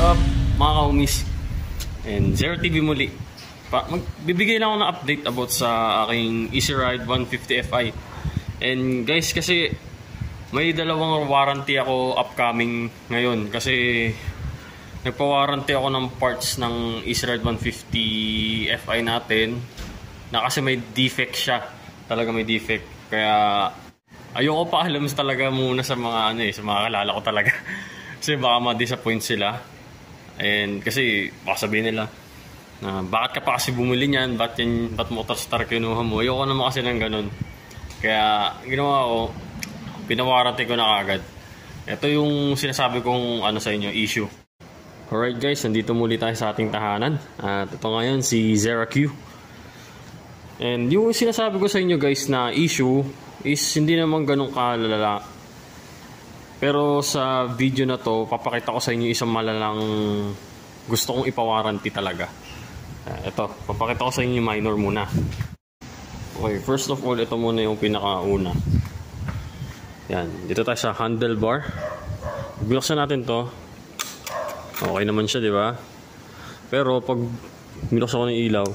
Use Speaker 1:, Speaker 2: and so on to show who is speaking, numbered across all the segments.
Speaker 1: up mga kaumis? And Zero TV muli. Pa magbibigay lang ako ng update about sa aking Easy Ride 150 Fi. And guys, kasi may dalawang warranty ako upcoming ngayon. Kasi nagpa-warranty ako ng parts ng Easy Ride 150 Fi natin. Na kasi may defect siya. Talaga may defect. Kaya ayoko pa alam talaga muna sa mga ano eh, sa mga kalala ko talaga. kasi baka ma-disappoint sila. And kasi baka sabihin nila na bakit ka pa kasi bumili niyan, ba't, yan, ba't motor star kinuha mo? Ayoko naman kasi ng ganun. Kaya ginawa ko, pinawarranty ko na agad. Ito yung sinasabi kong ano sa inyo, issue. Alright guys, nandito muli tayo sa ating tahanan. At ito ngayon si Zera Q. And yung sinasabi ko sa inyo guys na issue is hindi naman ganun kalala pero sa video na to, papakita ko sa inyo isang malalang gusto kong ipawaranty talaga. Ito, papakita ko sa inyo yung minor muna. Okay, first of all, ito muna yung pinakauna. Yan, dito tayo sa handlebar. Binuksan natin to. Okay naman siya, di ba? Pero pag binuksan ko ng ilaw,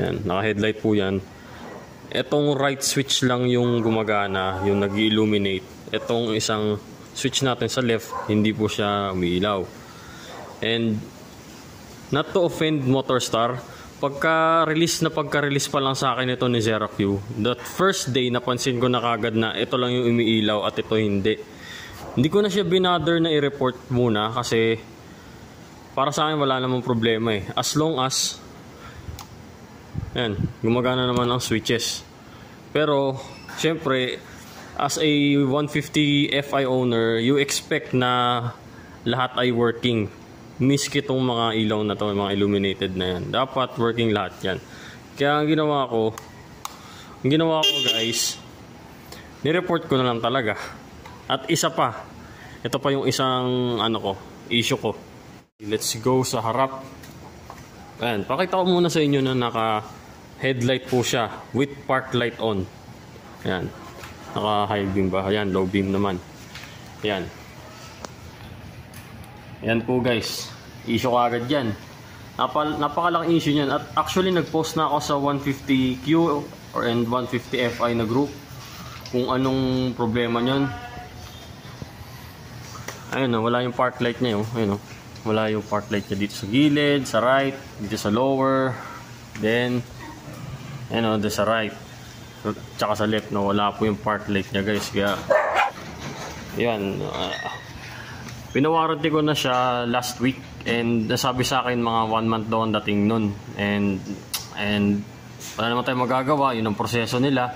Speaker 1: yan, naka-headlight po yan. Etong right switch lang yung gumagana, yung nag-illuminate itong isang switch natin sa left, hindi po siya umiilaw. And not to offend Motorstar, pagka-release na pagka-release pa lang sa akin ito ni ZeraQ, that first day napansin ko na kagad na ito lang yung umiilaw at ito hindi. Hindi ko na siya binother na i-report muna kasi para sa akin wala namang problema eh. As long as yan, gumagana naman ang switches. Pero, syempre, as a 150 FI owner, you expect na lahat ay working. Miski itong mga ilaw na to, mga illuminated na yan. Dapat working lahat yan. Kaya ang ginawa ko, ang ginawa ko guys, nireport ko na lang talaga. At isa pa, ito pa yung isang ano ko, issue ko. Let's go sa harap. Ayan, pakita ko muna sa inyo na naka headlight po siya with park light on. Ayan. Naka high beam ba? Ayan low beam naman. Yan yan po guys. Issue agad yan. Napal napakalaking issue niyan. At actually nag-post na ako sa 150Q or and 150FI na group kung anong problema niyon ayun oh, wala yung park light niya oh. ayun oh. wala yung park light niya dito sa gilid sa right dito sa lower. Then ayun oh, dito sa right. Tsaka sa left no wala po yung park light niya guys kaya yan uh, pinawarranty ko na siya last week and nasabi sa akin mga 1 month daw ang dating nun and and wala naman tayo magagawa yun ang proseso nila.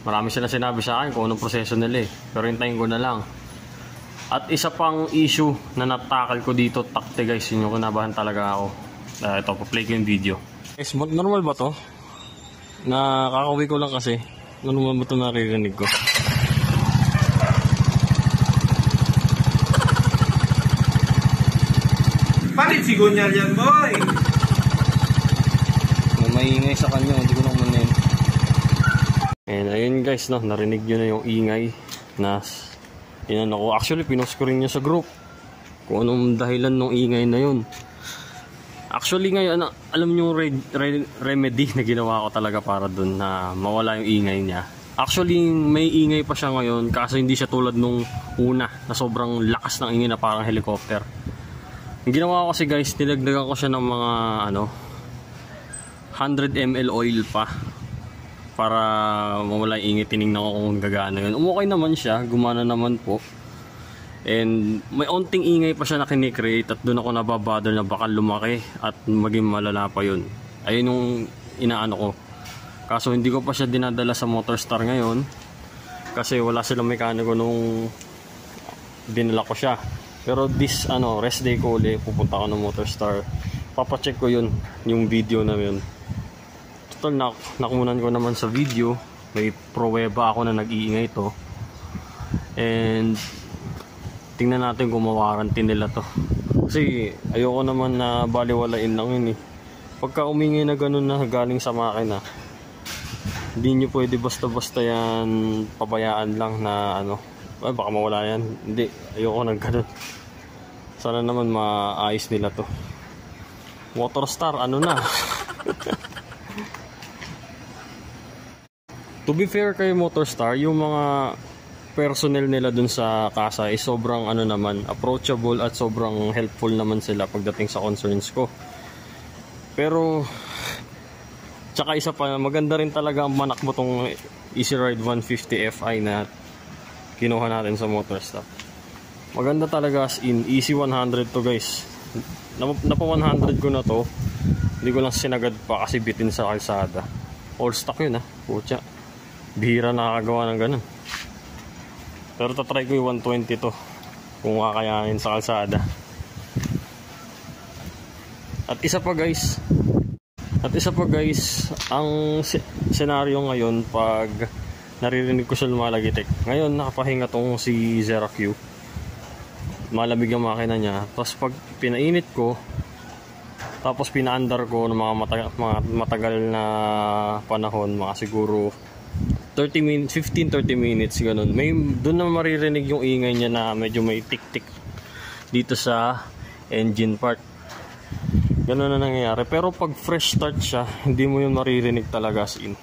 Speaker 1: Marami sila sinabi sa akin kung anong proseso nila eh. Pero hintayin ko na lang. At isa pang issue na natakal ko dito takte guys yun yung kinabahan talaga ako. Uh, ito pa-play ko yung video. Guys normal ba to Nakakauwi ko lang kasi. Ano naman ba ito naririnig ko?
Speaker 2: Palit si Gunyal yan, boy!
Speaker 1: Maingay sa kanya, hindi ko naman yun. And ayun guys, no, narinig nyo na yung ingay na inan ako. Actually, pinost ko rin niya sa group kung anong dahilan ng ingay na yun. Actually ngayon, ano, alam niyo re re remedy na ginawa ko talaga para dun na mawala yung ingay niya. Actually, may ingay pa siya ngayon kasi hindi siya tulad nung una na sobrang lakas ng ingay na parang helicopter. Yung ginawa ko kasi guys, nilagdagan ko siya ng mga ano 100 ml oil pa para mawala yung ingay. Tinignan ko kung gagana yun. Okay naman siya, gumana naman po. And may onting ingay pa siya na kinikreate at doon ako nababother na baka lumaki at maging malala pa yun. Ayun yung inaano ko. Kaso hindi ko pa siya dinadala sa Motorstar ngayon kasi wala silang mekaniko nung dinala ko siya. Pero this ano, rest day ko ulit, pupunta ako ng Motorstar. Papacheck ko yun, yung video na yun. Total, nak nakumunan ko naman sa video. May pruweba ako na nag-iingay to. And tingnan natin kung mawaranty nila to. Kasi ayoko naman na baliwalain lang yun eh. Pagka umingay na ganun na galing sa makina hindi nyo pwede basta basta yan pabayaan lang na ano. Ay baka mawala yan. Hindi ayoko nang ganun. Sana naman maayos nila to. Motor Star, ano na? to be fair kay Motor Star, yung mga personnel nila dun sa kasa ay sobrang ano naman, approachable at sobrang helpful naman sila pagdating sa concerns ko. Pero tsaka isa pa, maganda rin talaga ang manak mo tong Easy Ride 150 Fi na kinuha natin sa Motor Stop. Maganda talaga as in, easy 100 to guys. Napa, napa 100 ko na to. Hindi ko lang sinagad pa kasi bitin sa kalsada. All stock yun ah. Pucha. Bihira nakakagawa ng ganun. Pero tatry ko yung 120 to. Kung kakayanin sa kalsada. At isa pa guys. At isa pa guys. Ang senaryo ngayon pag naririnig ko siya lumalagitik. Ngayon nakapahinga tong si Zera Q malamig ang makina niya. Tapos pag pinainit ko, tapos pinaandar ko ng mga, matagal, mga matagal na panahon, mga siguro 30 minutes, 15-30 minutes, ganun. May, doon na maririnig yung ingay niya na medyo may tik-tik dito sa engine part. Ganun na nangyayari. Pero pag fresh start siya, hindi mo yun maririnig talaga as in.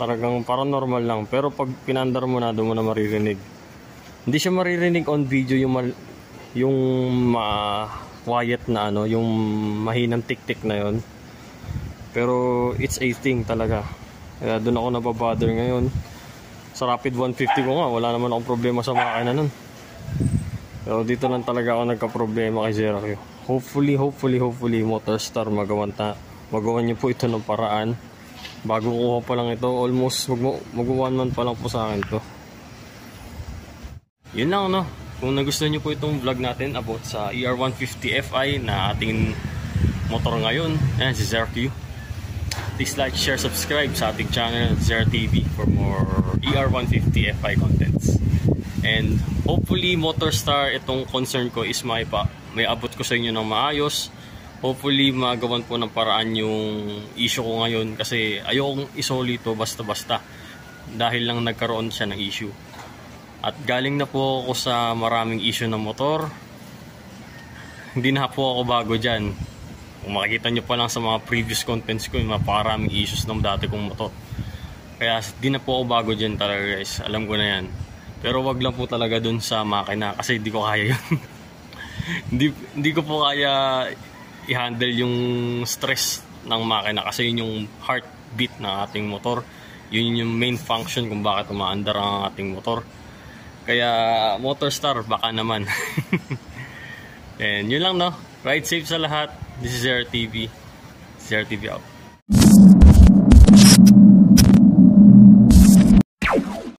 Speaker 1: Talagang parang normal lang. Pero pag pinandar mo na, doon mo na maririnig. Hindi siya maririnig on video yung yung ma quiet na ano, yung mahinang tik-tik na yon. Pero it's a thing talaga. Kaya doon ako nababother ngayon. Sa Rapid 150 ko nga, wala naman akong problema sa makina nun. Pero dito lang talaga ako nagka-problema kay Zero Q. Hopefully, hopefully, hopefully, Motorstar magawan, ta, magawan niyo po ito ng paraan. Bago kuha pa lang ito, almost mag, mag one month pa lang po sa akin to. Yun lang no. Kung nagustuhan niyo po itong vlog natin about sa ER150 Fi na ating motor ngayon, ayan si ZerQ. Please like, share, subscribe sa ating channel Zer TV for more ER150 Fi contents. And hopefully Motorstar itong concern ko is may pa may abot ko sa inyo ng maayos. Hopefully magawan po ng paraan yung issue ko ngayon kasi ayokong isoli to basta-basta dahil lang nagkaroon siya ng issue. At galing na po ako sa maraming issue ng motor. Hindi na po ako bago dyan. Kung makikita nyo pa lang sa mga previous contents ko, yung maparaming issues ng dati kong motor. Kaya di na po ako bago dyan talaga guys. Alam ko na yan. Pero wag lang po talaga dun sa makina kasi hindi ko kaya yun. hindi, hindi ko po kaya i-handle yung stress ng makina kasi yun yung heartbeat ng ating motor. Yun yung main function kung bakit umaandar ang ating motor. Kaya Motorstar baka naman. And yun lang no. Ride safe sa lahat. This is Zero TV. Zero TV out.